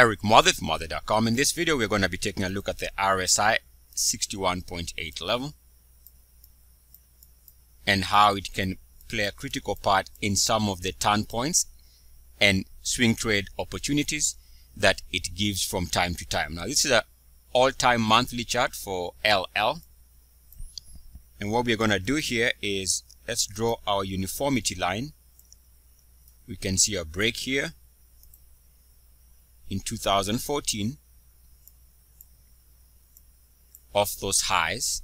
Eric. In this video, we're going to be taking a look at the RSI 61.8 level and how it can play a critical part in some of the turn points and swing trade opportunities that it gives from time to time. Now, this is an all-time monthly chart for LL. And what we're going to do here is let's draw our uniformity line. We can see a break here in 2014 of those highs.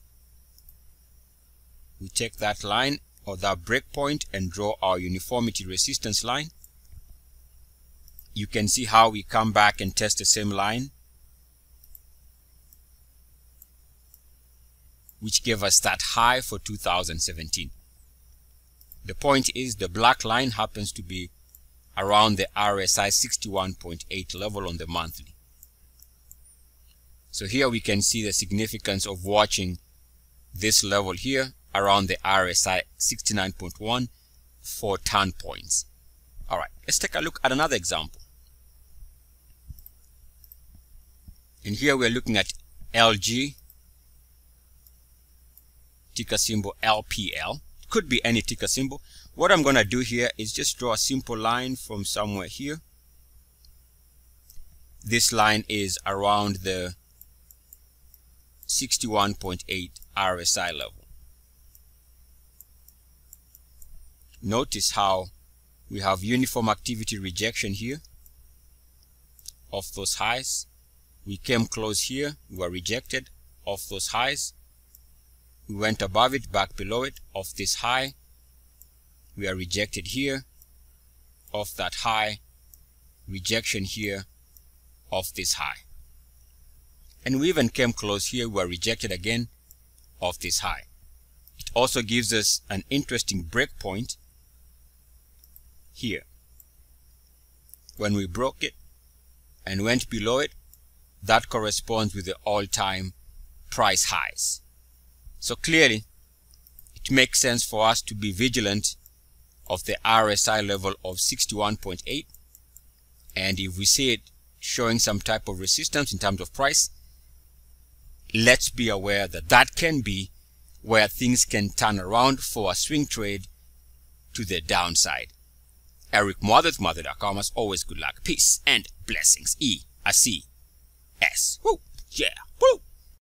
We take that line or that breakpoint and draw our uniformity resistance line. You can see how we come back and test the same line which gave us that high for 2017. The point is the black line happens to be around the RSI 61.8 level on the monthly. So here we can see the significance of watching this level here around the RSI 69.1 for turn points. All right, let's take a look at another example. And here we're looking at LG, ticker symbol LPL. Could be any ticker symbol. What I'm going to do here is just draw a simple line from somewhere here. This line is around the 61.8 RSI level. Notice how we have uniform activity rejection here of those highs. We came close here, we were rejected of those highs. We went above it, back below it, of this high we are rejected here of that high rejection here of this high. And we even came close here we are rejected again of this high. It also gives us an interesting breakpoint here. When we broke it and went below it that corresponds with the all-time price highs. So clearly it makes sense for us to be vigilant of the RSI level of 61.8 and if we see it showing some type of resistance in terms of price let's be aware that that can be where things can turn around for a swing trade to the downside. Eric Muathe's, Muathe.com as always good luck, peace and blessings. E, a C, S. Woo!